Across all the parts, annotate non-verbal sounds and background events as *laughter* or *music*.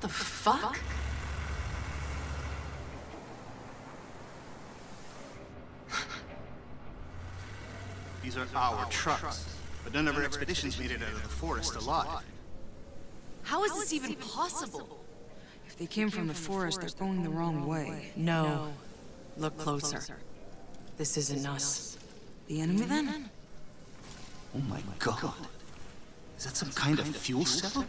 The fuck? These are our trucks, but none of our expeditions made it out of the forest alive. How is this even possible? If they came from the forest, they're going the wrong way. No. Look closer. This isn't us. The enemy then? Oh my god. Is that some kind of fuel cell?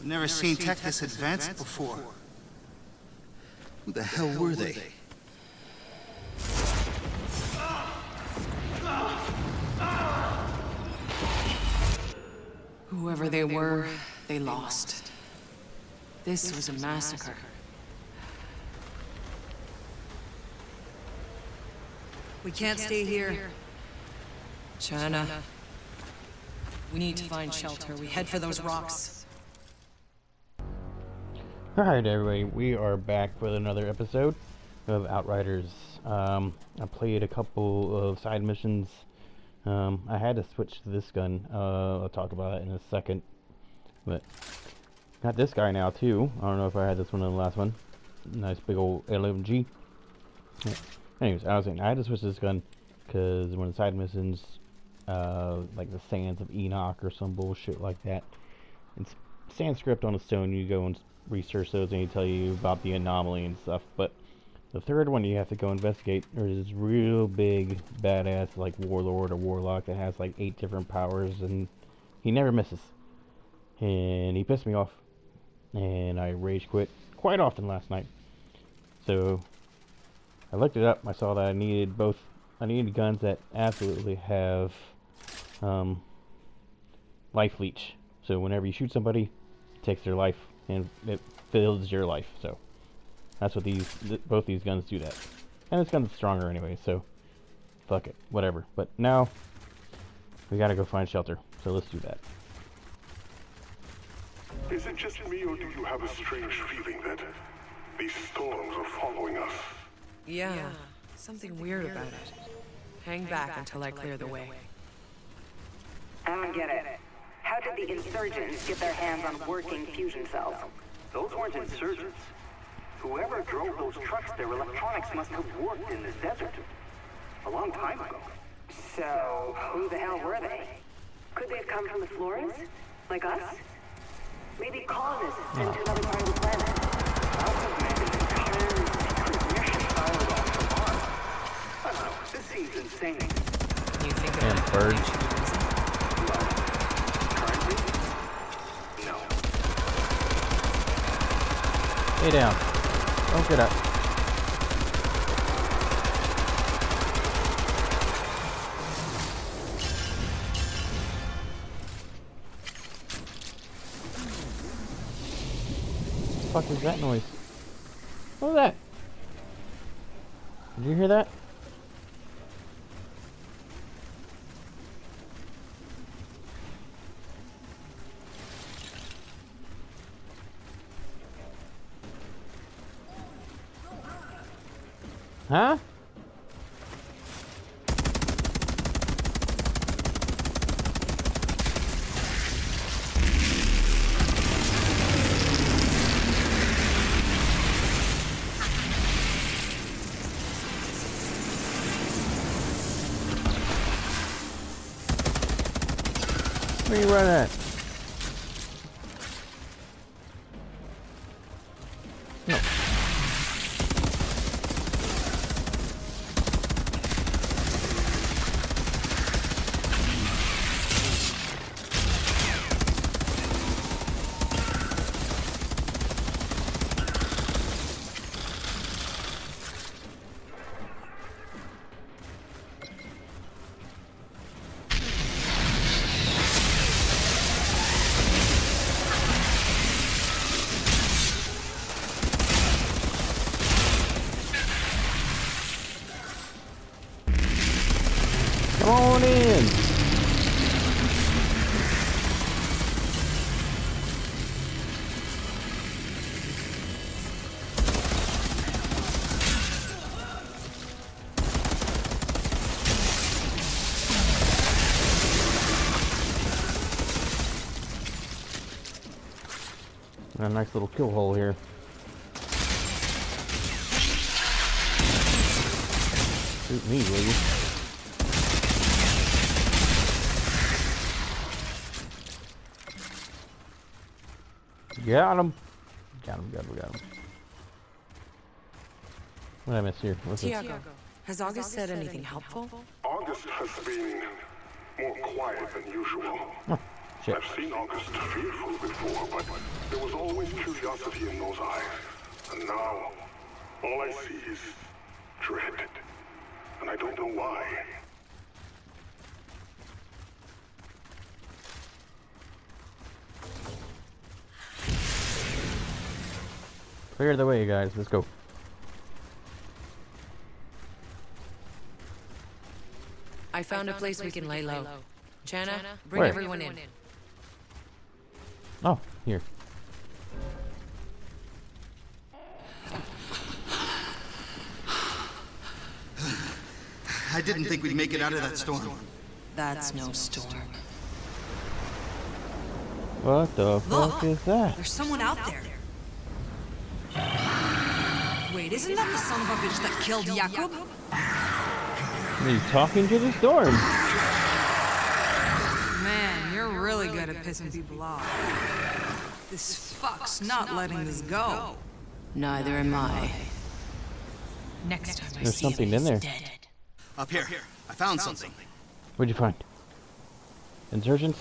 I've never seen tech this advanced before. Who the hell were they? Whoever they were, they lost. This was a massacre. We can't stay here. Channa. We need to find shelter. We head for those rocks. Alright everybody, we are back with another episode of Outriders. Um, I played a couple of side missions. Um, I had to switch to this gun. Uh, I'll talk about it in a second. But got this guy now too. I don't know if I had this one in the last one. Nice big old LMG. Yeah. Anyways, I was saying I had to switch to this gun because one of the side missions, uh, like the Sands of Enoch or some bullshit like that. It's Sanskrit on a stone. You go and research those and they tell you about the anomaly and stuff. But the third one you have to go investigate. There's this real big badass like warlord or warlock that has like eight different powers and he never misses. And he pissed me off. And I rage quit quite often last night. So I looked it up. I saw that I needed both. I needed guns that absolutely have um, life leech. So whenever you shoot somebody, it takes their life and it fills your life. So that's what these, th both these guns do that. And this gun's stronger anyway, so fuck it, whatever. But now we gotta go find shelter. So let's do that. Is it just me, or do you have a strange feeling that these storms are following us? Yeah, something weird about it. Hang back until I clear the way. I don't get it. How did the insurgents get their hands on working fusion cells? Those weren't insurgents. Whoever drove those trucks, their electronics must have worked in this desert. A long time ago. So, who the hell were they? Could they have come from the Flores? Like us? Maybe colonists sent to another part of the planet? I don't know. This seems insane. You think Damn of birds. Currently? No. Stay down. Don't get up. What the fuck is that noise? What was that? Did you hear that? A nice little kill hole here. Shoot me, will you? Got him. Got him, got him, got him. What did I miss here? What's this? Tiago, has August said anything helpful? August has been more quiet than usual. Shit. I've seen August fearful before, but there was always curiosity in those eyes. And now, all I see is dread. And I don't know why. Clear the way, guys. Let's go. I found a place we can lay low. Jana, bring Where? everyone in. Oh, here. I didn't think we'd make it out of that storm. That's no storm. What the Look! fuck is that? There's someone out there. Wait, isn't that the son of a bitch that killed Jakub? He's talking to the storm. Man, you're really good at pissing people off. This fuck's not letting this go. Neither am I. Next time I There's see him, something in there. dead. Up here. I found something. What'd you find? Insurgents?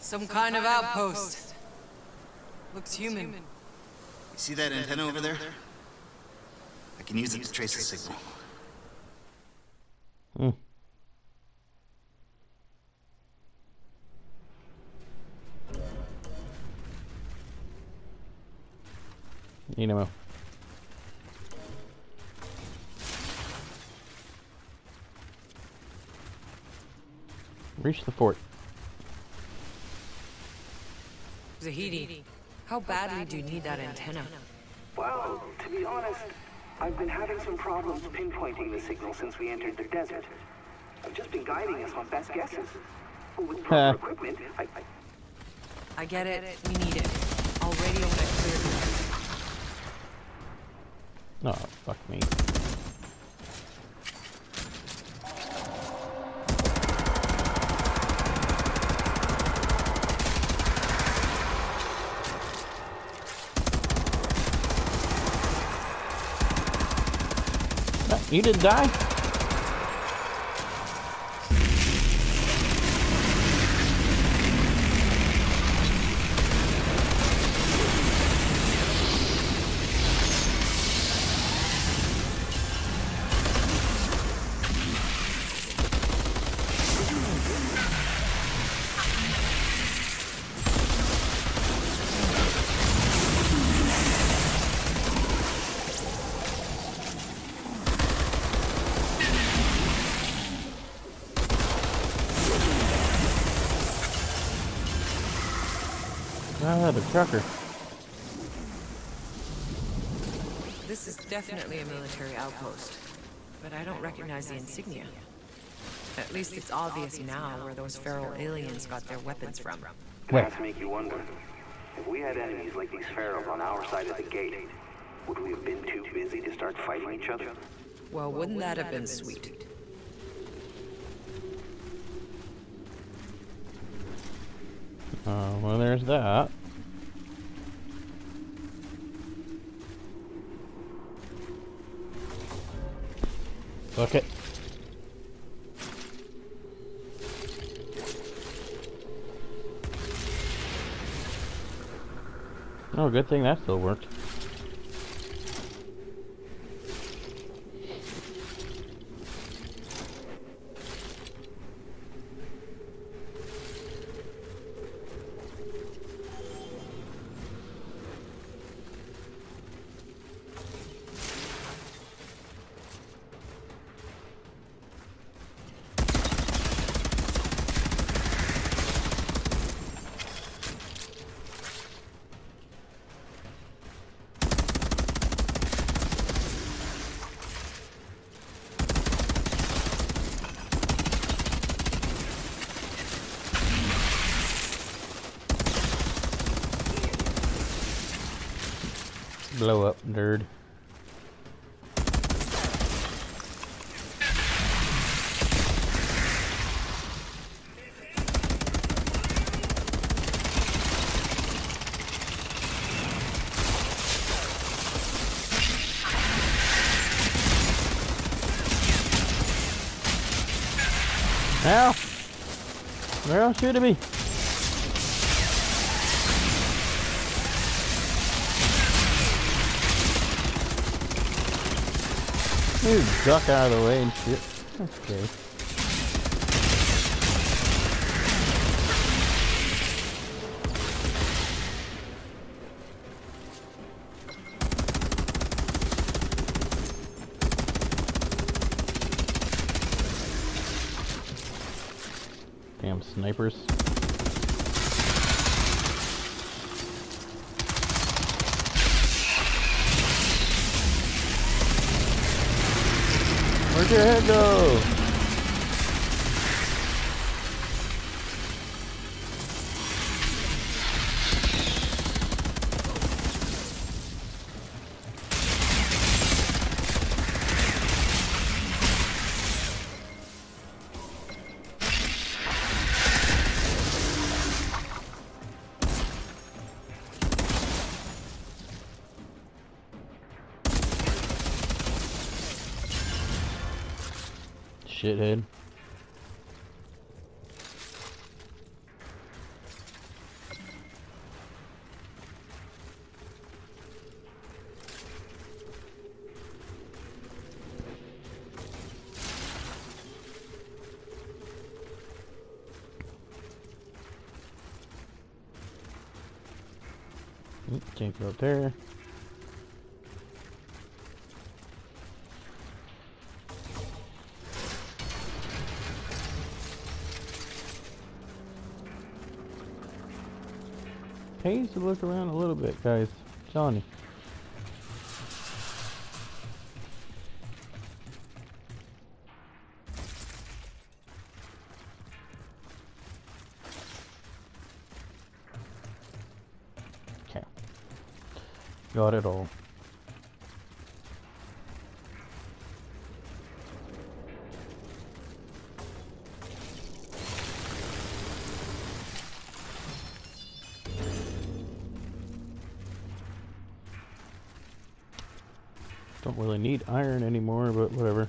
Some kind of outpost. Looks human. You see that antenna over there? I can use it to trace the signal. Hmm. Need ammo. Reach the fort. Zahidi, how badly do you need that antenna? Well, to be honest, I've been having some problems pinpointing the signal since we entered the desert. I've just been guiding us on best guesses. But with proper equipment, I, I, I get it. We need it. I'll radio when I clear the air. Oh, fuck me. You didn't die? Trucker. This is definitely a military outpost, but I don't recognize the insignia. At least it's obvious now where those feral aliens got their weapons from. Where? has to make you wonder. If we had enemies like these ferals on our side of the gate, would we have been too busy to start fighting each other? Well, wouldn't that have been sweet? Uh, well, there's that. It. Oh, good thing that still worked. Girl, shoot me. You duck out of the way and shit. Okay. Snipers. Shithead. Can't go up there. Pays to look around a little bit, guys. Johnny. Okay. Got it all. Need iron anymore, but whatever.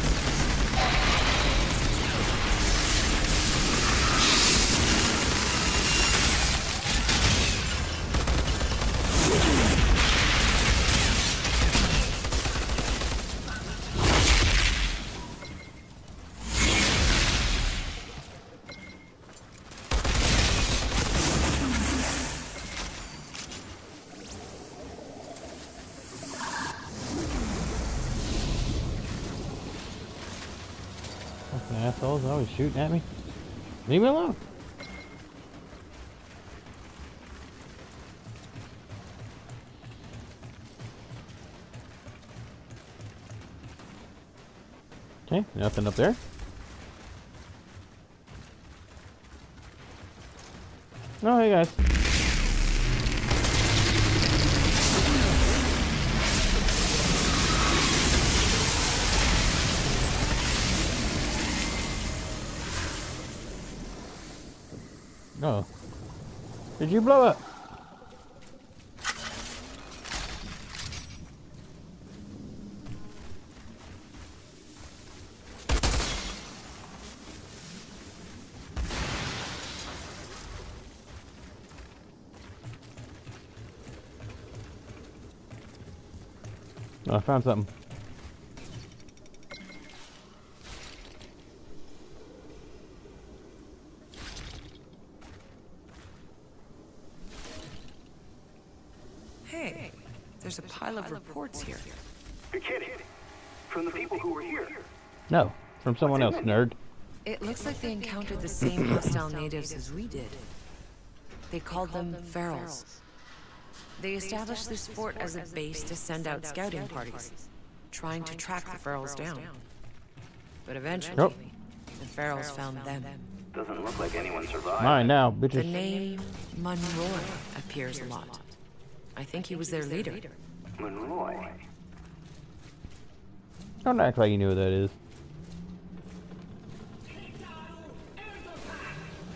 Shooting at me. Leave me alone. Okay, nothing up there. Oh, hey guys. Did you blow it? I found something. Pile of reports here. You're kidding. From the people who were here. No, from someone else, nerd. It looks like they encountered the same hostile natives as we did. They called them ferals. They established this fort as a base to send out scouting parties, trying to track the ferals down. But eventually, Nope. the ferals found them. Doesn't look like anyone survived. Mine now, The name Monroy appears a lot. I think he was their leader. Monroy. Don't act like you knew who that is.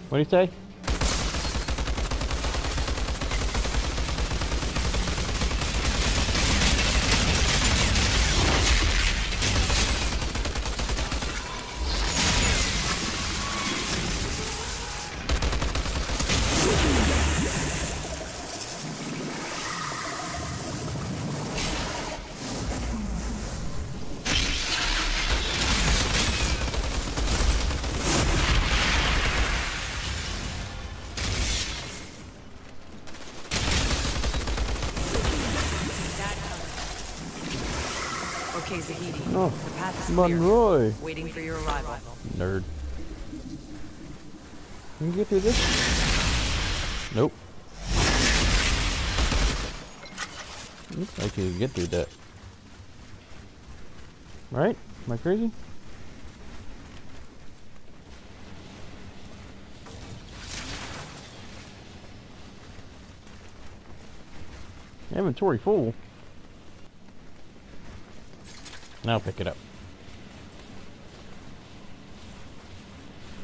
What do you say? Okay, Zahidi. Oh, the path is clear. Monroy. Waiting for your arrival. Nerd. Can you get through this? Nope. Looks like you can get through that. Right? Am I crazy? Inventory full. Now pick it up.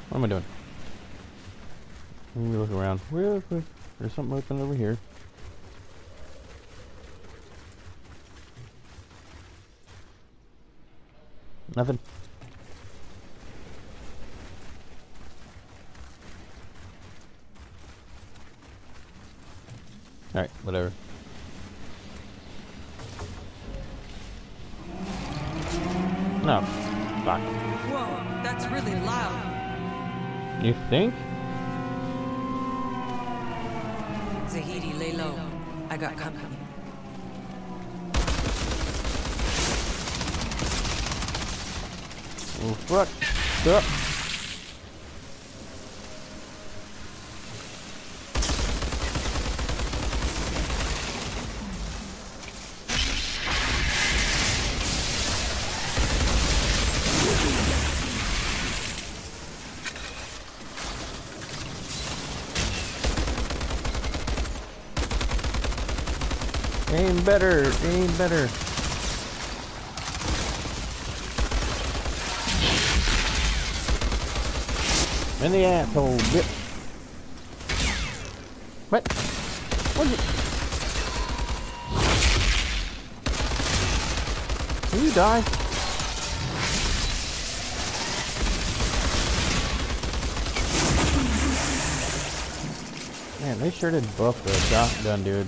What am I doing? Let me look around. Real quick. There's something open over here. Nothing. Alright, whatever. Fuck. Whoa, that's really loud. You think? Zahidi, lay low. I got company. Oh, fuck. Stop. Better, aim better. In the asshole, bitch. What? What it? Will you die? Man, they sure did buff the shotgun, dude.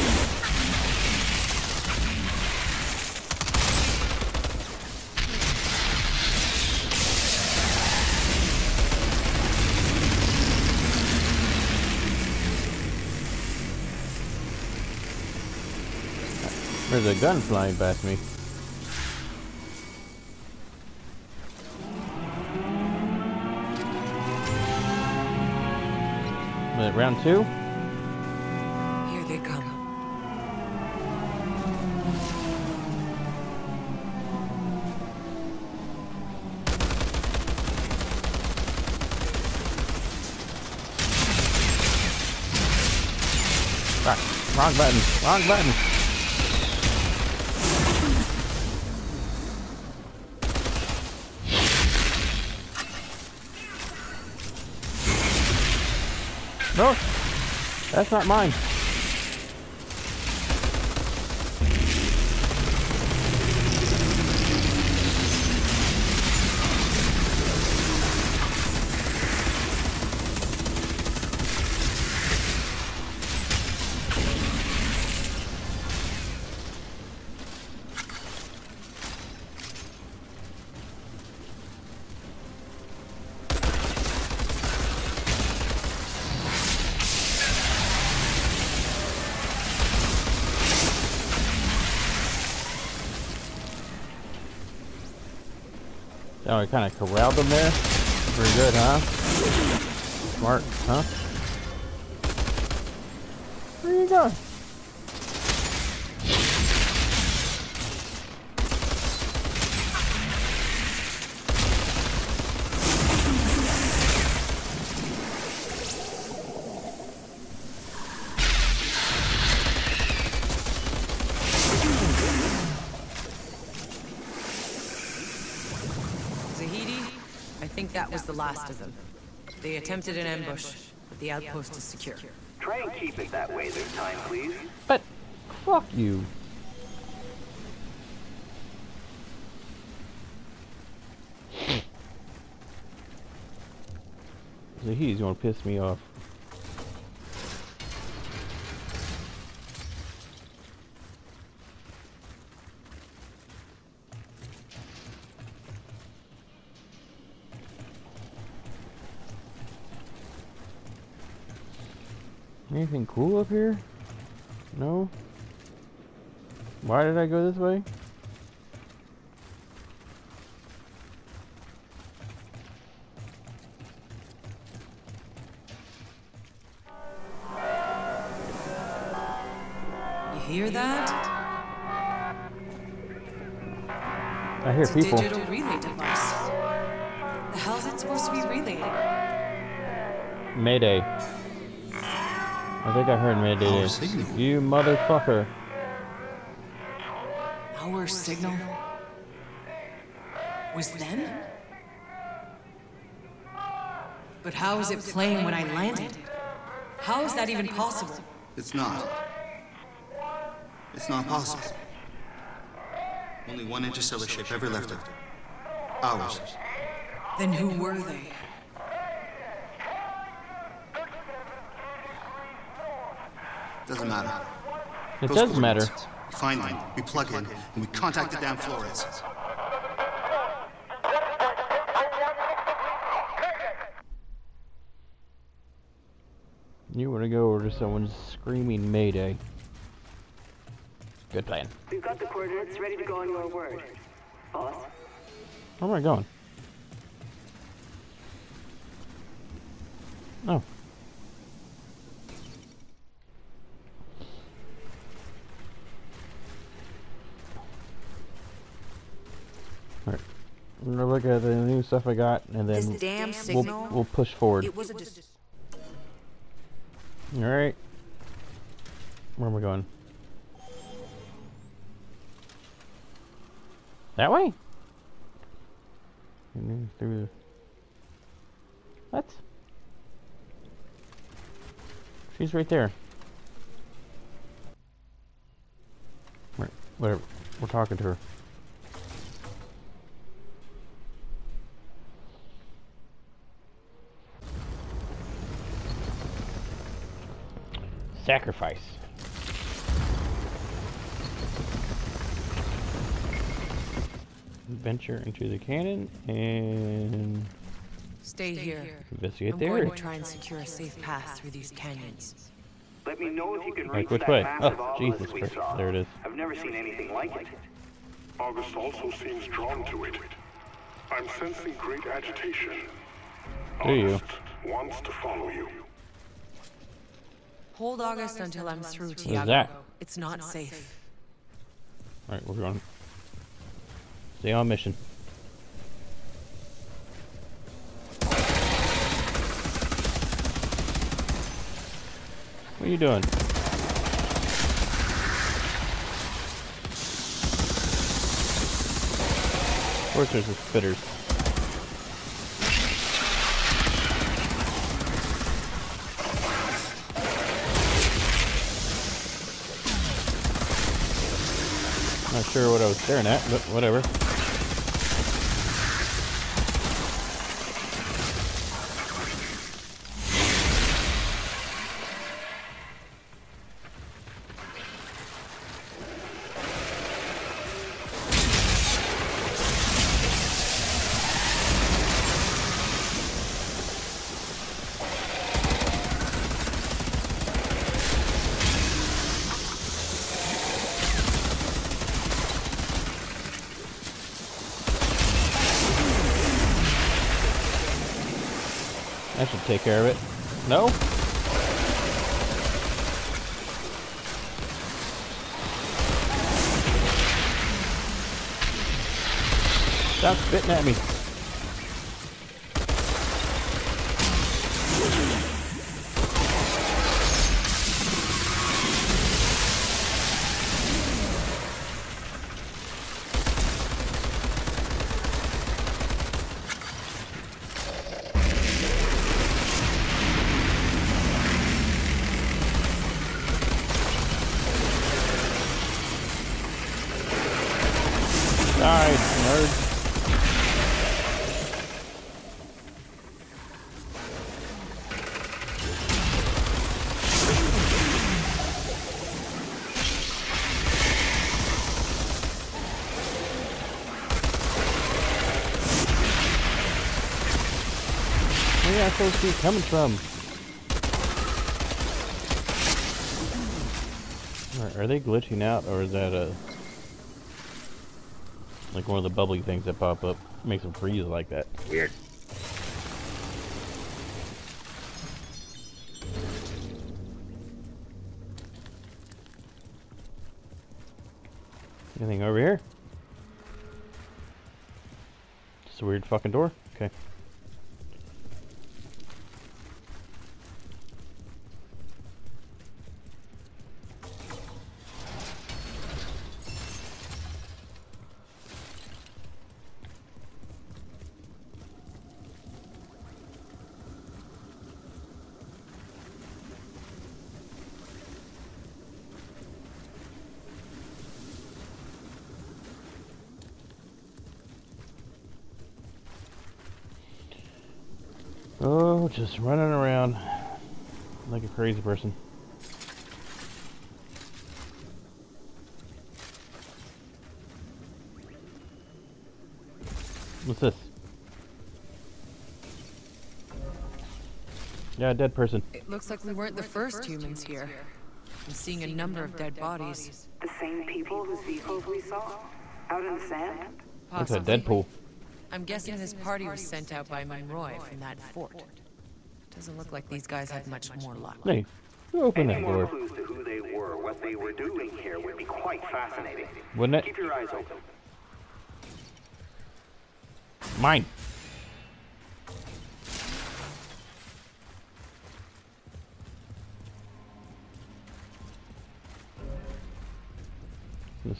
There's a gun flying past me. Was it round two? Here they come. Ah, wrong button. Wrong button. That's not mine. I kind of corralled them there. Pretty good, huh? Smart, huh? That was the last of them. They attempted an ambush, but the outpost is secure. Try and keep it that way this time, please. But, fuck you. So he's gonna piss me off. Anything cool up here? No? Why did I go this way? You hear that? I hear It's a people. digital relay device. The hell's it supposed to be relaying? Mayday. I think I heard Mayday. Our signal. You motherfucker. Our signal was then? But how is it playing when I landed? How is that even possible? It's not. It's not possible. Only one interstellar ship ever left it. Ours. Then who were they? Doesn't matter. It Those does matter. coordinates. We find them, we plug in, and we contact the damn Flores. You want to go over to someone's screaming Mayday. Good plan. We've got the coordinates ready to go on your word. Boss, Where am I going? Oh. Alright. I'm gonna look at the new stuff I got and then This damn we'll, signal. we'll push forward. It was a Alright. Where am I going? That way? Through the... What? She's right there. Right, whatever. We're talking to her. Sacrifice. Venture into the cannon and Stay here. investigate I'm the going area. to try and secure a safe path through these canyons. Let me know if you can Like reach which that way? massive Oh, Jesus we Christ. saw. There it is. I've never seen anything like it. August also seems drawn to it. I'm sensing great agitation. Do you? August wants to follow you. Hold August until I'm through, Tiago. What is that? It's not, safe. safe. Alright, we're going. Stay on mission. What are you doing? Of course there's the spitters. Sure what I was staring at, but whatever. That should take care of it. No? Stop spitting at me. Supposed to be coming from? Are, are they glitching out, or is that a like one of the bubbly things that pop up makes them freeze like that? Weird. Anything over here? Just a weird fucking door? Okay. Oh, just running around like a crazy person. What's this? Yeah, a dead person. It looks like we weren't the first humans here. I'm seeing a number of dead bodies. The same people whose vehicles we saw? Out in the sand? Looks like Possibly. Deadpool. I'm guessing this party was sent out by Monroy from that fort. Doesn't look like these guys had much more luck. Hey, who opened Any that more door? clues to who they were, what they were doing here would be quite fascinating. Wouldn't it? Keep your eyes open. Mine. This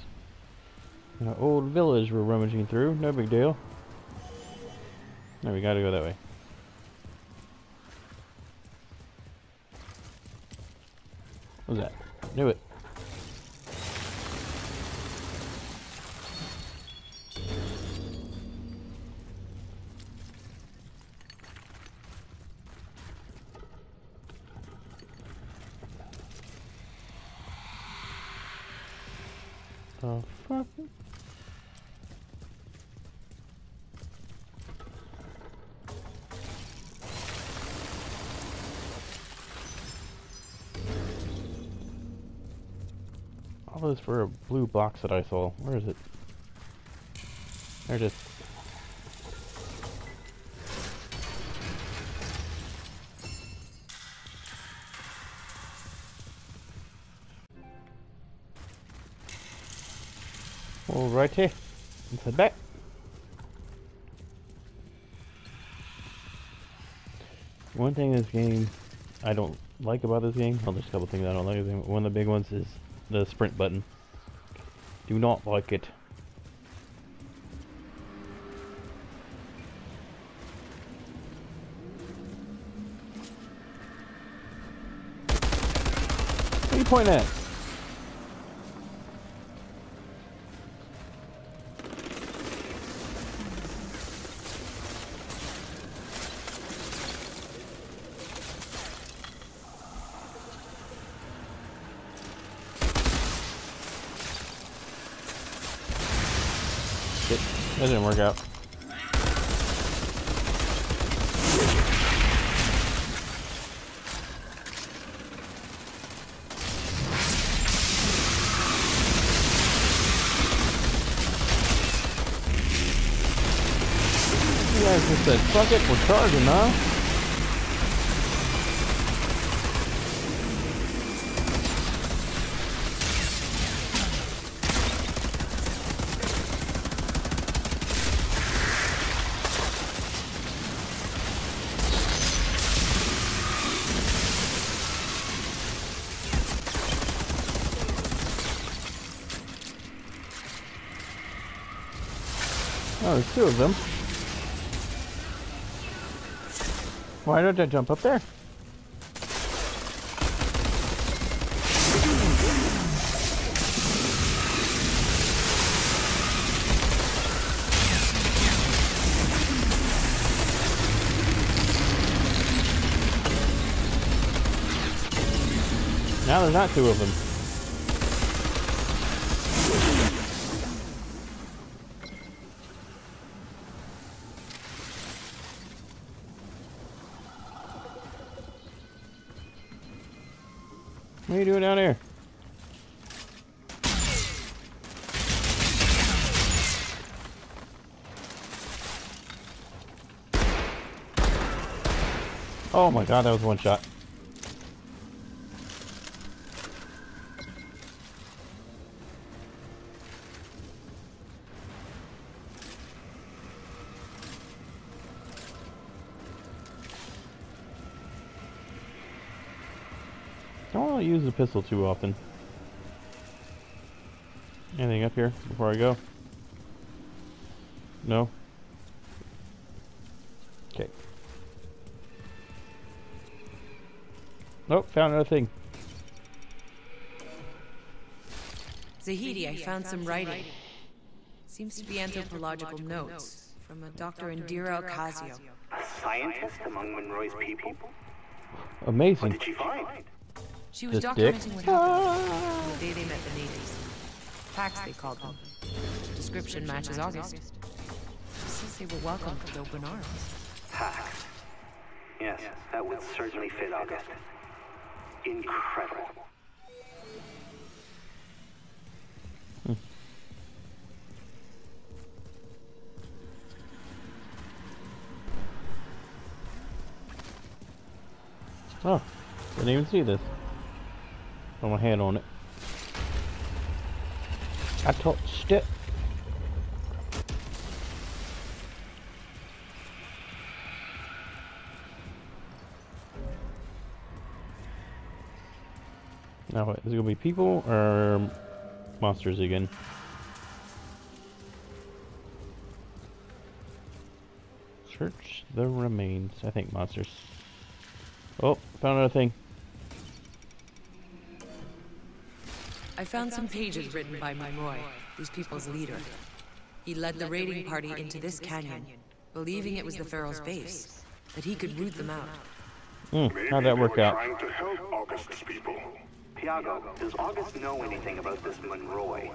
old village we're rummaging through. No big deal. No, we gotta go that way. What was that? Knew it. The fuck? This for a blue box that I saw. Where is it? There it is. Alrighty, let's head back. One thing this game I don't like about this game, well there's a couple things I don't like one of the big ones is the sprint button. Do not like it. What are you pointing at? That didn't work out. You guys just said, fuck it, we're charging, huh? Two of them. Why don't I jump up there? Now there's not two of them. What are you doing down here? Oh my god, that was one shot. The pistol too often. Anything up here before I go? No? Okay. Nope, found another thing. Zahedi, I found some writing. Seems to be anthropological notes from a Dr. Indira Ocasio. A scientist among Monroy's people? What Amazing. did she find? She was This dick? documenting what happened on the day they met the natives. Pax, they called them. Description matches August. She says they were welcomed with open arms. Hacks. Yes, that would certainly fit August. Incredible. Hmm. Oh, didn't even see this. Put my hand on it. I touched it. Now, what, is it gonna be people or monsters again? Search the remains. I think monsters. Oh, found another thing. I found some pages written by Monroy, these people's leader. He led the raiding party into this canyon, believing it was the Ferals' base, that he could root them out. Hmm, how'd that work out? trying to help August's people. Tiago, does August know anything about this Monroy?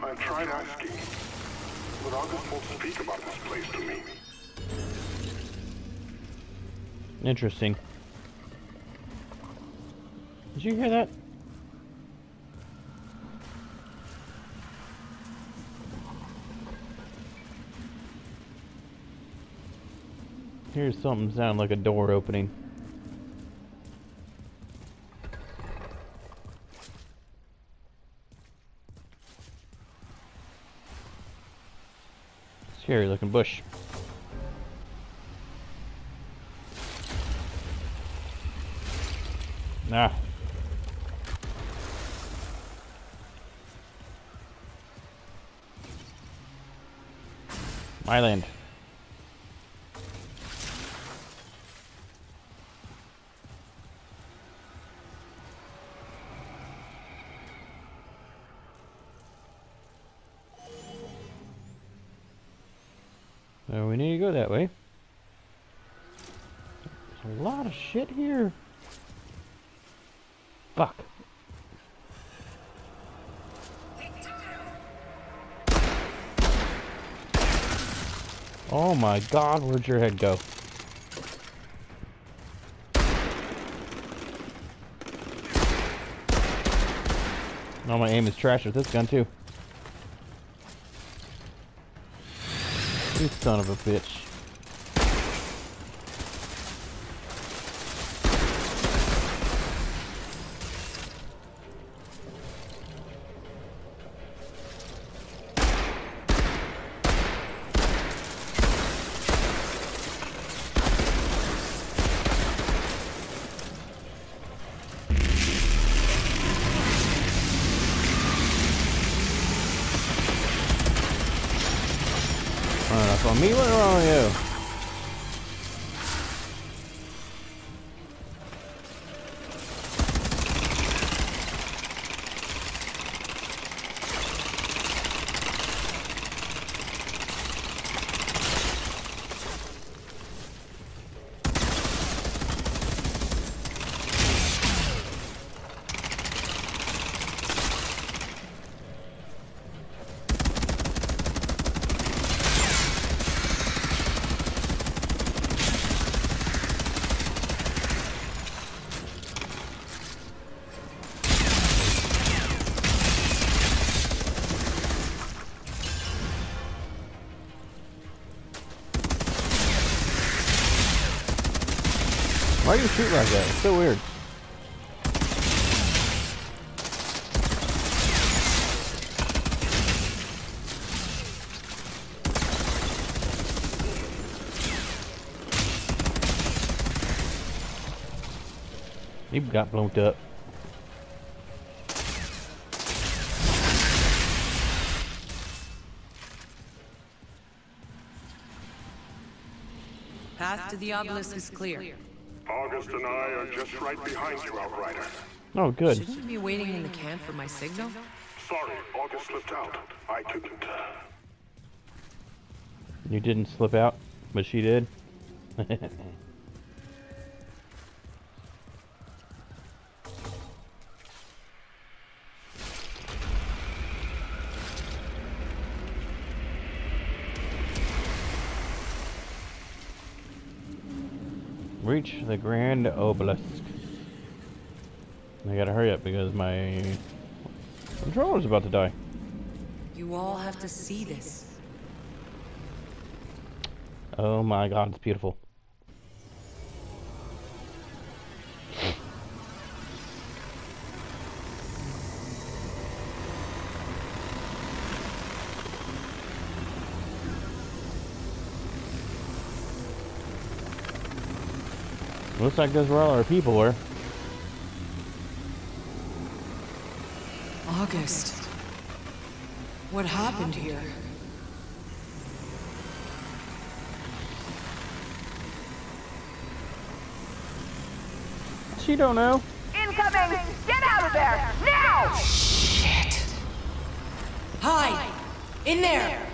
I tried asking, but August won't speak about this place to me. Interesting. Did you hear that? Here's something sound like a door opening. Scary looking bush. Ah. My land. My god, where'd your head go? Oh, my aim is trash with this gun too. You son of a bitch. Why do you shooting like that? It's so weird. He got blown up. Path to the obelisk is clear. August and I are just right behind you, Outrider. Oh, good. Shouldn't you be waiting in the camp for my signal? Sorry, August slipped out. I didn't. You didn't slip out, but she did. *laughs* Reach the Grand Obelisk. I gotta hurry up because my controller's about to die. You all have to see this. Oh my god, it's beautiful. Looks like that's where all our people were. August. What happened here? She don't know. Incoming! Get out of there! Now! Shit. Hide! In there!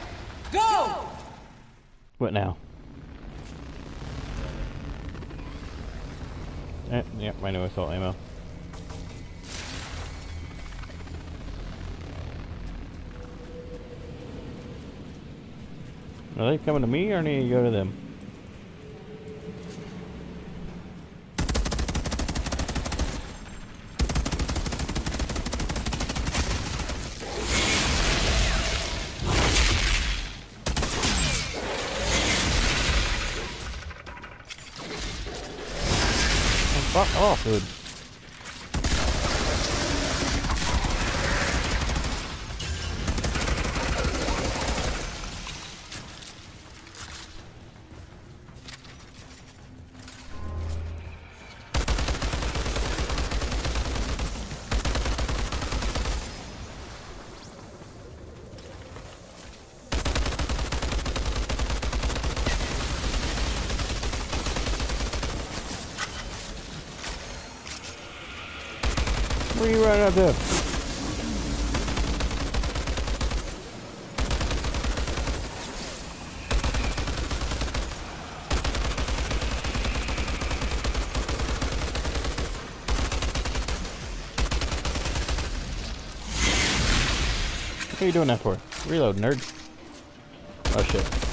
Go! What now? Yep, I know assault ammo. Are they coming to me or need to go to them? Oh, right there. What are you doing that for? Reload, nerd. Oh shit.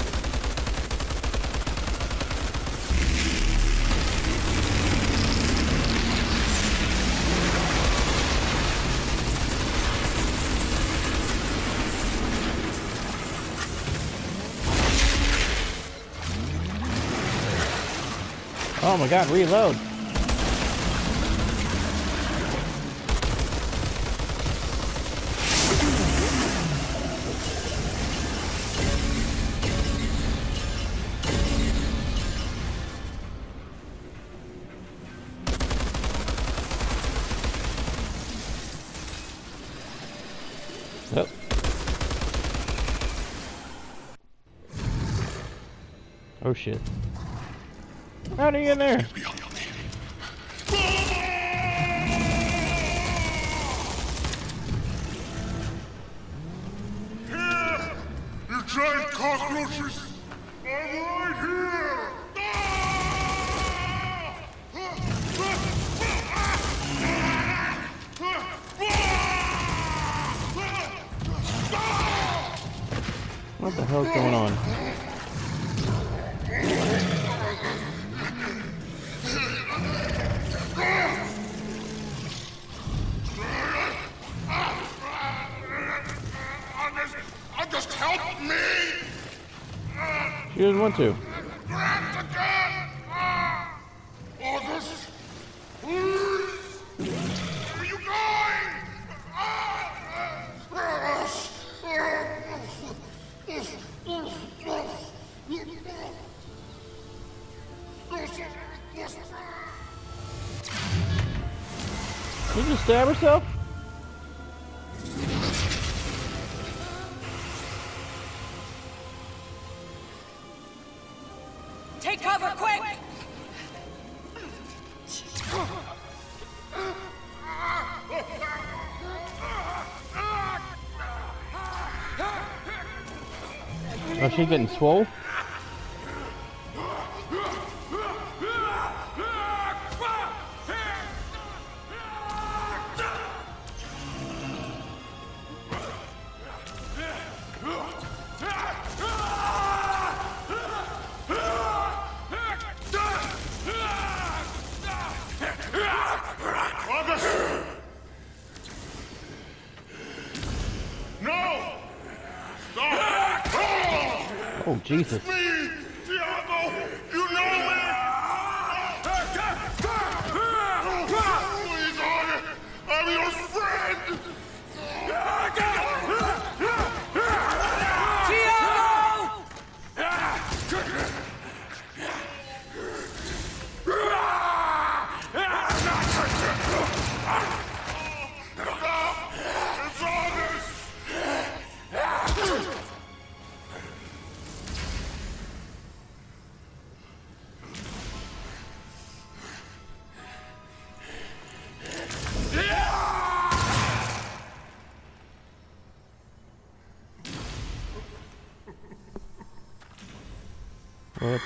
Oh my god, reload! Oh shit. How do you get there? Here! You giant cockroaches! Want to. Oh, she getting swole? Jesus.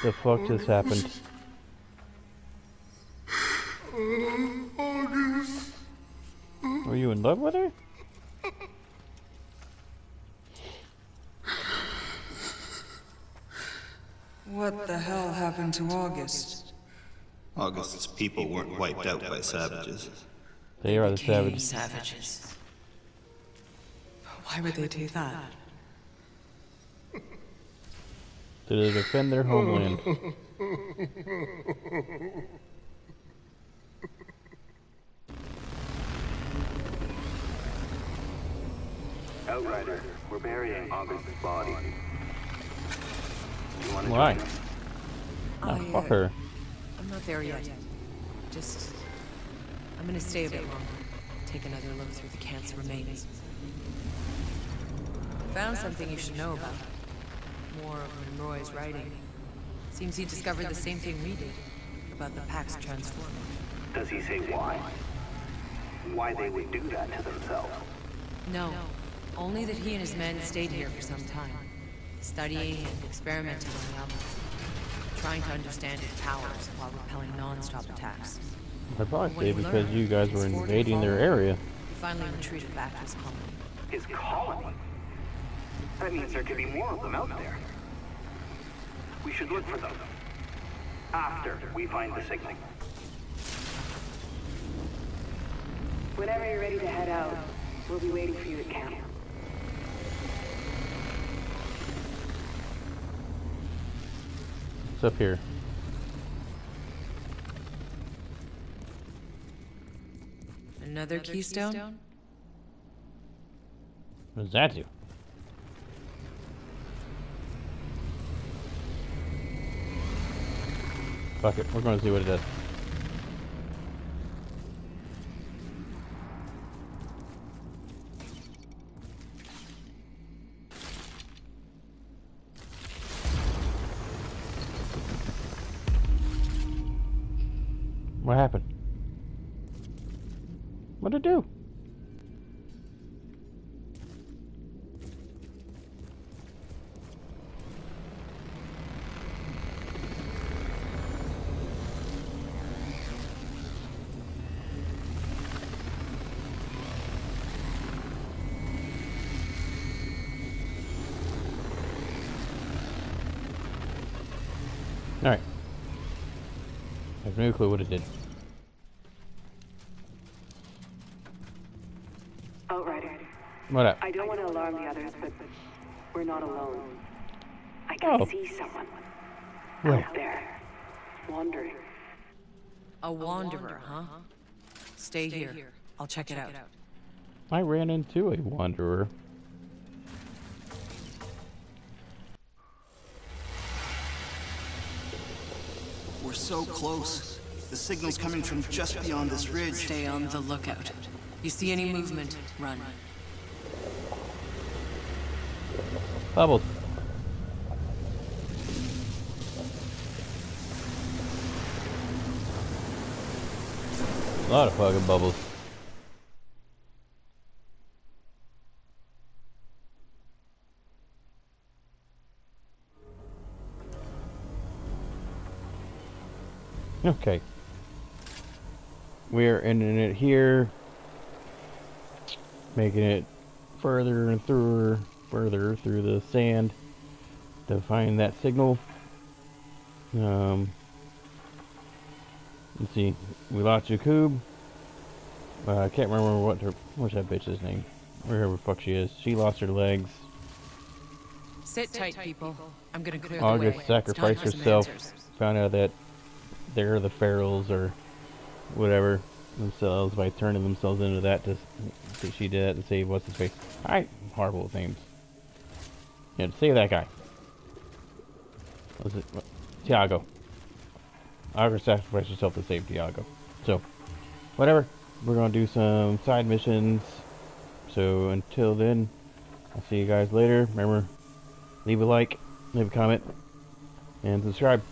The fuck just happened? August! Were you in love with her? What the hell happened to August? August's people weren't wiped out by savages. They are the Became savages. savages. Why would they do that? To defend their homeland. *laughs* Outrider, we're burying August's body. You wanna Why? join us? Oh, I, fuck uh, her. I'm not there yet. Just. I'm gonna stay a bit longer. Take another look through the camp's remains. Found something you should know about. More of Monroy's writing. Seems he discovered the same thing we did. About the Pax transforming. Does he say why? Why they would do that to themselves? No. Only that he and his men stayed here for some time. Studying and experimenting on the elements. Trying to understand its powers while repelling non-stop attacks. I'd probably say because learned you guys were invading their area. He finally retreated back to his colony. His colony? That means there could be more of them out there. We should look for them. After we find the signal. Whenever you're ready to head out, we'll be waiting for you at camp. It's up here. Another, keystone? What does that do? Fuck it, we're gonna see what it does. What happened? What'd it do? I have no clue what it did. Oh, Outrider, What up? I don't want to alarm the others, but we're not alone. I can Oh. see someone Where? out there, wandering. A wanderer, huh? Stay here. I'll check it out. I ran into a wanderer. We're so close. The signal's coming from just beyond this ridge. Stay on the lookout. You see any movement, run. Bubbles. A lot of fucking bubbles. Okay. We're ending it here. Making it further and through further through the sand to find that signal. Um, let's see. We lost Jakub. Uh, I can't remember what her what's that bitch's name. Wherever the fuck she is. She lost her legs. Sit tight, people. I'm gonna clear the August way. sacrificed It's time for some herself. Found out that they're the ferals or whatever themselves by turning themselves into that. To she did that to save what's his face. Alright, horrible names. Yeah, to save that guy. Was it what? Tiago? August sacrificed herself to save Tiago. So, whatever. We're gonna do some side missions. So until then, I'll see you guys later. Remember, leave a like, leave a comment, and subscribe.